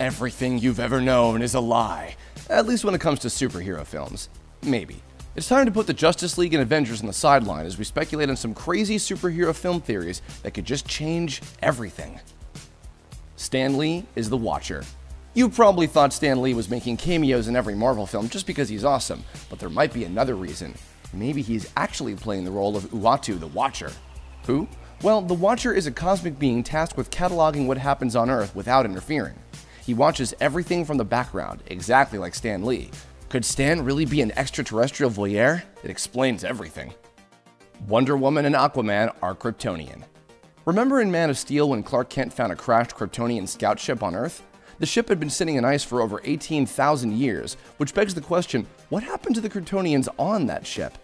Everything you've ever known is a lie. At least when it comes to superhero films. Maybe. It's time to put the Justice League and Avengers on the sideline as we speculate on some crazy superhero film theories that could just change everything. Stan Lee is the Watcher. You probably thought Stan Lee was making cameos in every Marvel film just because he's awesome, but there might be another reason. Maybe he's actually playing the role of Uatu the Watcher. Who? Well, the Watcher is a cosmic being tasked with cataloging what happens on Earth without interfering. He watches everything from the background, exactly like Stan Lee. Could Stan really be an extraterrestrial voyeur? It explains everything. Wonder Woman and Aquaman are Kryptonian. Remember in Man of Steel when Clark Kent found a crashed Kryptonian scout ship on Earth? The ship had been sitting in ice for over 18,000 years, which begs the question what happened to the Kryptonians on that ship?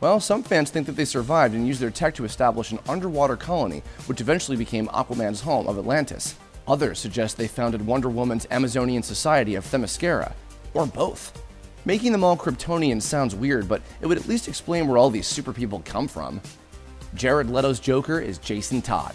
Well, some fans think that they survived and used their tech to establish an underwater colony, which eventually became Aquaman's home of Atlantis. Others suggest they founded Wonder Woman's Amazonian Society of Themyscira, or both. Making them all Kryptonians sounds weird, but it would at least explain where all these super people come from. Jared Leto's Joker is Jason Todd.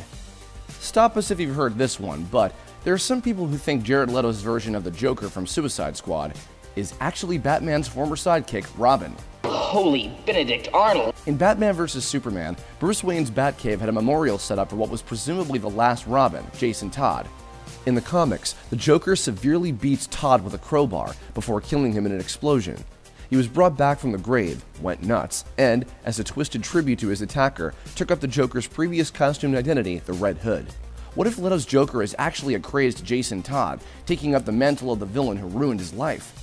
Stop us if you've heard this one, but there are some people who think Jared Leto's version of the Joker from Suicide Squad is actually Batman's former sidekick, Robin. Holy Benedict Arnold. In Batman vs. Superman, Bruce Wayne's Batcave had a memorial set up for what was presumably the last Robin, Jason Todd. In the comics, the Joker severely beats Todd with a crowbar before killing him in an explosion. He was brought back from the grave, went nuts, and, as a twisted tribute to his attacker, took up the Joker's previous costumed identity, the Red Hood. What if Leto's Joker is actually a crazed Jason Todd, taking up the mantle of the villain who ruined his life?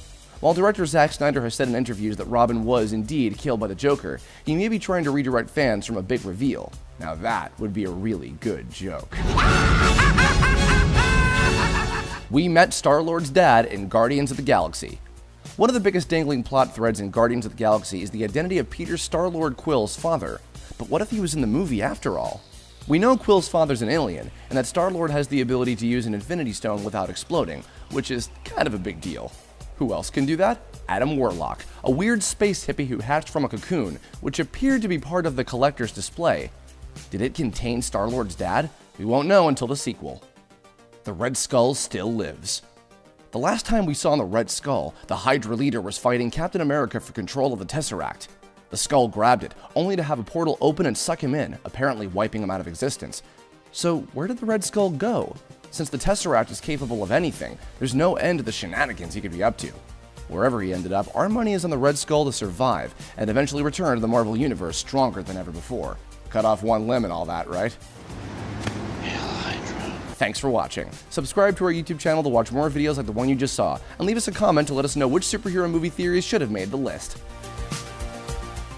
While director Zack Snyder has said in interviews that Robin was indeed killed by the Joker, he may be trying to redirect fans from a big reveal. Now that would be a really good joke. we met Star Lord's dad in Guardians of the Galaxy. One of the biggest dangling plot threads in Guardians of the Galaxy is the identity of Peter Star Lord Quill's father. But what if he was in the movie after all? We know Quill's father's an alien, and that Star Lord has the ability to use an Infinity Stone without exploding, which is kind of a big deal. Who else can do that? Adam Warlock, a weird space hippie who hatched from a cocoon, which appeared to be part of the collector's display. Did it contain Star Lord's dad? We won't know until the sequel. The Red Skull still lives. The last time we saw the Red Skull, the Hydra leader was fighting Captain America for control of the Tesseract. The skull grabbed it, only to have a portal open and suck him in, apparently wiping him out of existence. So, where did the Red Skull go? Since the Tesseract is capable of anything, there's no end to the shenanigans he could be up to. Wherever he ended up, our money is on the Red Skull to survive and eventually return to the Marvel Universe stronger than ever before. Cut off one limb and all that, right? Thanks for watching. Subscribe to our YouTube channel to watch more videos like the one you just saw, and leave us a comment to let us know which superhero movie theories should have made the list.